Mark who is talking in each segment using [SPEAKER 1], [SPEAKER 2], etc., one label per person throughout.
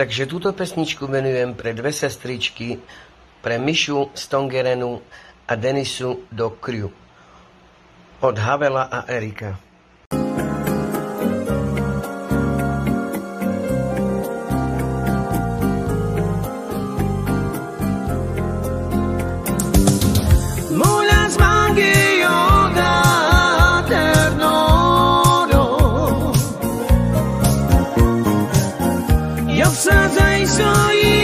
[SPEAKER 1] Takže tuto pesničku venujem pre dve sestričky, pre Mišu Stongerenu a Denisu do Kriu. Od Havela a Erika.
[SPEAKER 2] 你说。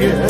[SPEAKER 2] yeah.